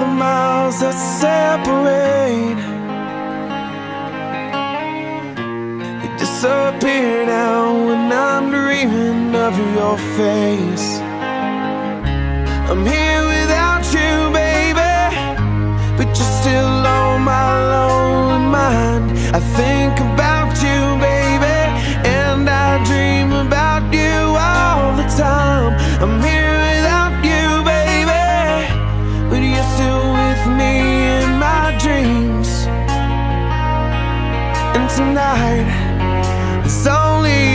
the miles that separate. They disappear now when I'm dreaming of your face. I'm here tonight. It's only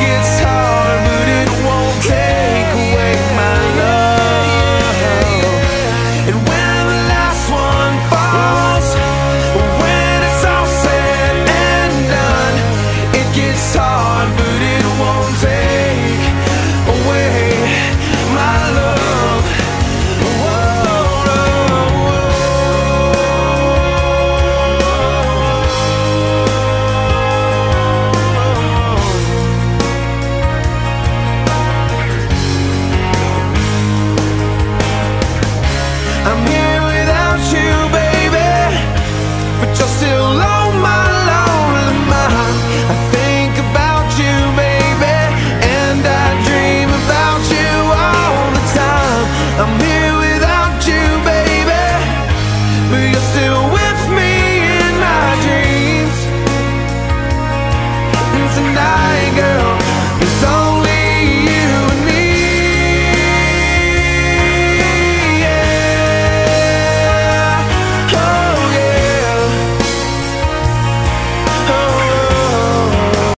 gets hard.